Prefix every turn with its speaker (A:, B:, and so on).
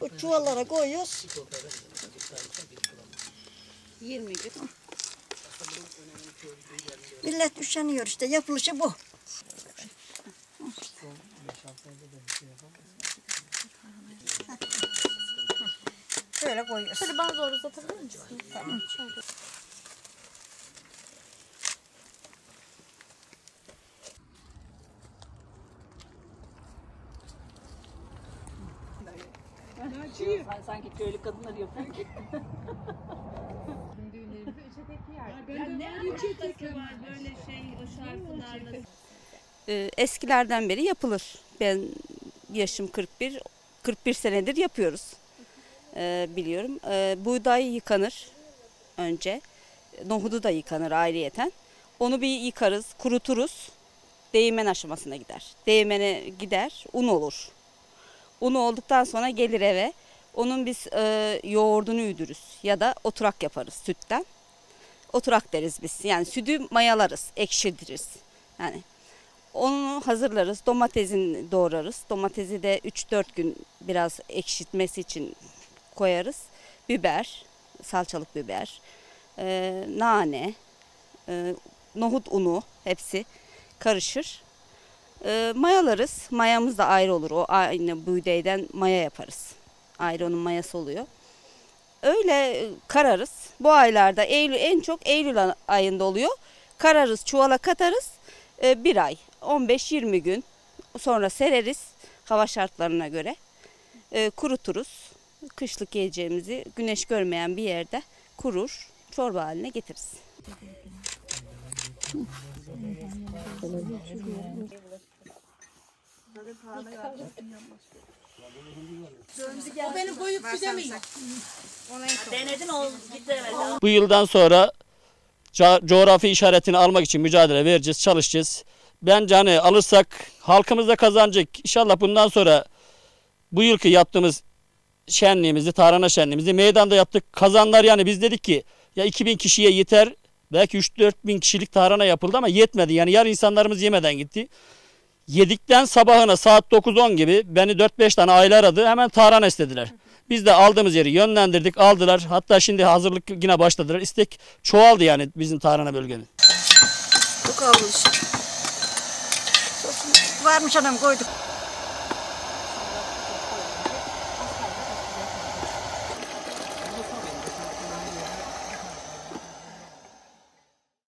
A: Bu çuvallara koyuyoruz.
B: 20 gün.
A: Millet üşeniyor işte yapılışı bu. Böyle koyuyoruz.
C: Şöyle bana doğru uzatabilir misin? Tamam. Şöyle.
B: Sanki köylü kadınlar yapıyor.
D: Ee, eskilerden beri yapılır. Ben yaşım 41, 41 senedir yapıyoruz. Ee, biliyorum. Ee, buğday yıkanır önce. Nohudu da yıkanır ayrıyeten. Onu bir yıkarız, kuruturuz. Değirmen aşamasına gider. Değirmene gider, un olur. Un olduktan sonra gelir eve. Onun biz e, yoğurdunu üdürüz ya da oturak yaparız sütten. Oturak deriz biz. Yani sütü mayalarız, ekşidiririz. Yani onu hazırlarız. Domatesini doğrarız. Domatesi de 3-4 gün biraz ekşitmesi için koyarız. Biber, salçalık biber, e, nane, e, nohut unu hepsi karışır. E, mayalarız. Mayamız da ayrı olur. O aynı buğdaydan maya yaparız. Ayrı onun mayası oluyor. Öyle e, kararız. Bu aylarda Eylül en çok Eylül ayında oluyor. Kararız, çuvala katarız. E, bir ay, 15-20 gün sonra sereriz hava şartlarına göre. E, kuruturuz. Kışlık yiyeceğimizi güneş görmeyen bir yerde kurur, çorba haline getiririz.
E: Bu yıldan sonra co- coğrafi işaretini almak için mücadele vereceğiz, çalışacağız. Bence hani alırsak halkımız da kazanacak. İnşallah bundan sonra bu yılki yaptığımız şenliğimizi, tarhana şenliğimizi meydanda yaptık. Kazanlar yani biz dedik ki ya 2000 kişiye yeter. Belki 3-4 bin kişilik tarhana yapıldı ama yetmedi. Yani yarın insanlarımız yemeden gitti. Yedikten sabahına saat 9-10 gibi beni 4-5 tane aile aradı. Hemen tarhana istediler. Biz de aldığımız yeri yönlendirdik, aldılar. Hatta şimdi hazırlık yine başladılar. İstek çoğaldı yani bizim tarhana bölgenin.
A: Kavrulmuş. Sosunu varmış anam koyduk.